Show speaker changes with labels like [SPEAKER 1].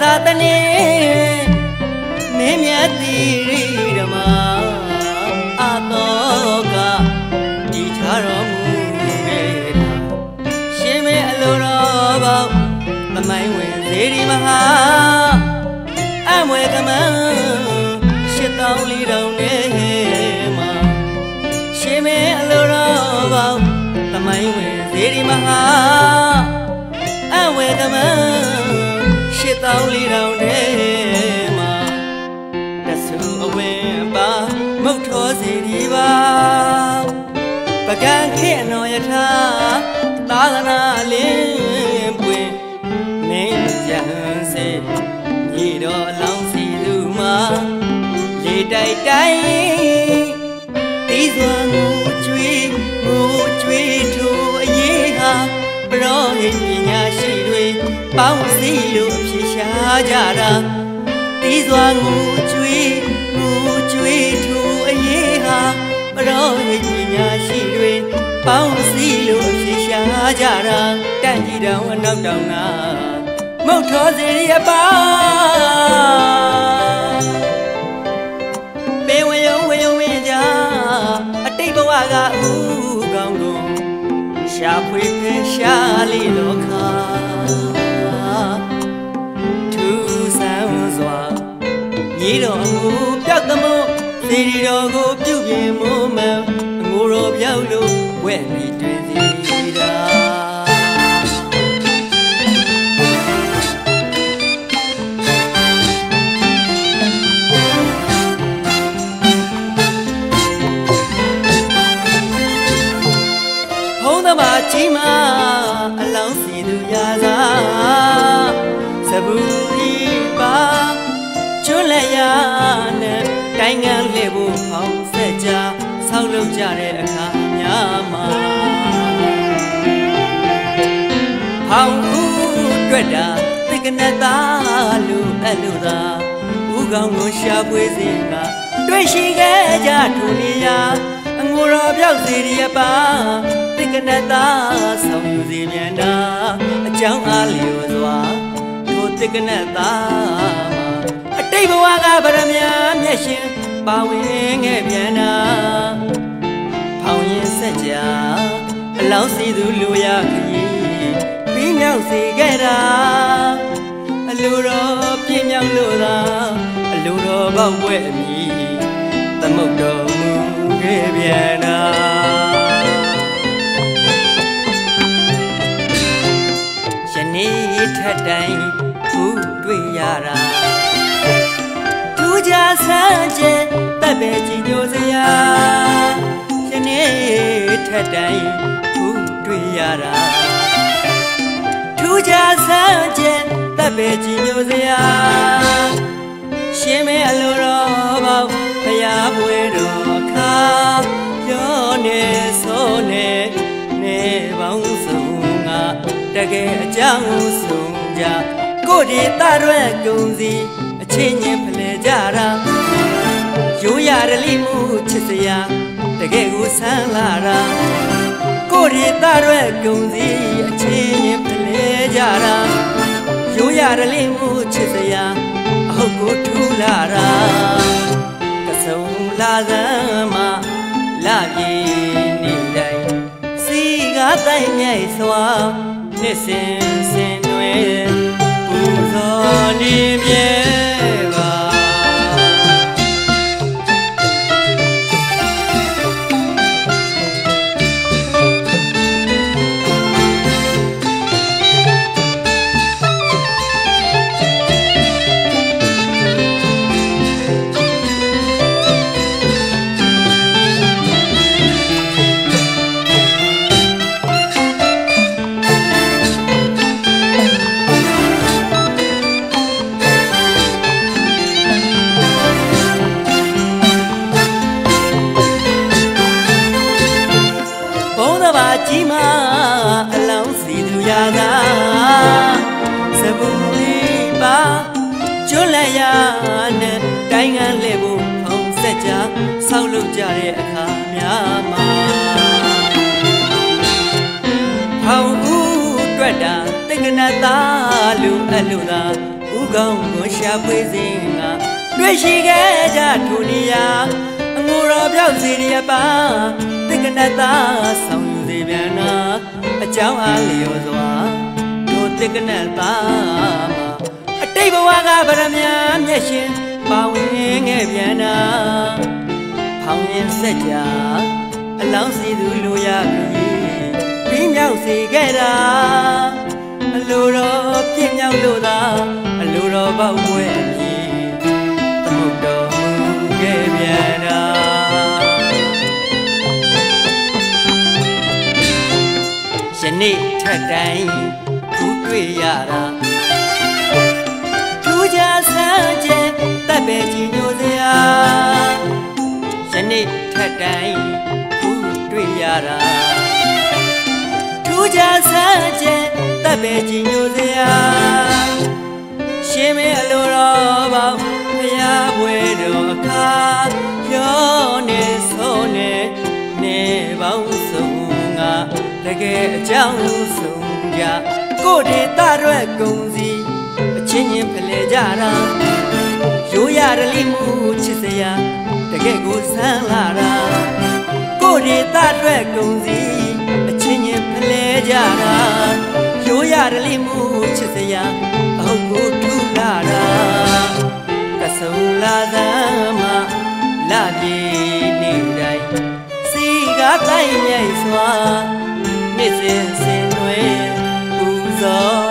[SPEAKER 1] သာတနေမင်းမြတ်သီရိဓမ္မာအာတောကဒီချတော်မူခဲ့တာရှင်မဲအလိုတော်ပေါ့မမိုင်းဝင်စေဒီမဟာအမွေကမန်းရှစ်တောင်းလေးတောင်းနဲ့မှာရှင်မဲအလိုတော်ပေါ့မမိုင်းဝင်စေဒီမဟာ တောင်းလေးတောင်ထဲမှာတဆူအဝင်းပါမုတ်ထောစီဒီပါပကံခေအနော်ယထာသာသနာလင်းပွင့်မင်းကြံစေညီတော်အလောင်းစီသူမှာလေတိုက်တိုင်းတီးစွာငိုကြွေးငိုကြွေးထိုအရေးဟာပရောဟိတ် ပေါင်းစည်းလို့အဖြစ်ရှာကြတာတီးစွာငူကြွေးငူကြွေးထူအရေးဟာမတော်ရဲ့ပညာရှိတွေပေါင်းစည်းလို့အဖြစ်ရှာကြတာတန့်ကြီးတောင်အနောက်တောင်ကမုတ်ထောစီရပါပေဝယုံဝယုံဝင်ကြအတိတ်ဘဝကဦး ရှာဖွေဖယ်ရှားလေတော့ခါထူးဆန်းစွာညီတော်ကိုပြောက်သမို့စီရီတော်ကိုပြုပြင်မိုးမှန်ငိုတော်ပြောက်လို့ဝဲ့ပြီးတွင်စီတာ ဘာကြီးမအလောင်းစီသူရာသာစဘူးဒီပါချွလက်ရနဲ့တိုင်းငံလှည့်ဖို့ဖောင်းဆက်ကြဆောက်လုပ်ကြတဲ့အခါများမှာဖောင်းဦးတွေ့တာသိကနတာလူအဲ့လူသာဦးကောင်းကိုရှာပွေးစဉ်ကတွေ့ရှိခဲ့ကြထိုနေရာအငိုတော်ပြောက်စီရပါ ကနတာဆောင်ယူစီမြန်တာအကြောင်းအားလျော်စွာထိုသက်ကနတာအတိတ်ဘဝကဗရမယာမျက်ရှင်ပါဝင်ခဲ့မြန်တာဖောင်ရင်ဆက်ကြအလောင်းစီသူလူရခရီးပြီးမြောက်စီခဲ့တာအလိုတော်ပြင်းမြောက်လို့သာအလိုတော်ဘောက်ပွဲအမိသမုတ်တော်မူခဲ့ပြန်တာ ချက်တိုင်းဘူးတွေ့ရတာသူကြဆန်းကျဲတပ်ပဲချင်ညိုစရာယနေ့ထက်တိုင်းဘူးတွေ့ရတာသူကြဆန်းကျဲတပ်ပဲချင်ညိုစရာရှင်မဲအလိုတော်ပေါ့ဘုရားပွဲတော်ခါပြောနေဆိုနေနေပေါင်းစုံငါတကယ်အကြောင်းဆုံး ကြကိုဒီတရွက်ကုံစီအချင်းချင်းဖလဲကြတာရိုးရရလိမှုချစ်စရာတကယ်ကိုဆန်းလာတာကိုဒီတရွက်ကုံစီအချင်းချင်းဖလဲကြတာရိုးရရလိမှုချစ်စရာအဟုတ်ကိုထူလာတာကဆုံလာစမ်းမလာပြေနေတိုင်းစီကားတိုင်းမြိုက်စွာနှစ်စင်စင် 부처님 예 တာတိတ်ကနသားလူအလူသာဥကောင်းကိုရှာဖွေစဉ်ကတွေ့ရှိခဲ့ကြထိုနေရာအငိုတော်ပြောက်စီရပါတိတ်ကနသားဆောင်ယူစေပြန်နာအကြောင်းအားလျော်စွာတို့တိတ်ကနသားမှာအတိတ်ဘဝကဗရမ ्या မျက်ရှင်ပါဝင်ခဲ့ပြန်နာဖောင်းရင်ဆက်ကြအလောင်းစီသူလိုရပြီပြီးမြောက်စေခဲ့တာ အလိုတော်ပြင်းမြောက်လို့သာအလိုတော်ပေါက်ပွဲပြီသမုတ်တော်မူခဲ့ပြန်တာယနေ့ထက်တိုင်းခုတွေ့ရတာထူးခြားစမ်းကြဲတပ်ပဲကြည်ညိုစရာယနေ့ထက်တိုင်းခုတွေ့ရတာ ထူးခြားစမ်းကြဲတပ်ပဲကြည်ညိုစရာရှင်မေအလိုတော်ပေါင်းဖရာဘွယ်တော်အခါရောနေဆိုနေနေပေါင်းစုံငါတကယ်အကြောင်းဆုံးကြကိုဒေတာရွက်ကုံစီအချင်းချင်းဖလဲကြတာရိုးရရလိမှုချစ်စရာတကယ်ကိုဆန်းလာတာကိုဒေတာရွက်ကုံစီအ ချင်းချင်းဖလဲကြတာရိုးရရလိမှုချစ်စရာအဟုတ်ကိုထူလာတာကဆုံလာသမလာပြေနေတိုင်းစီကားတိုင်းမြိုက်စွာနေ့စဉ်စင်တွေပူဇော်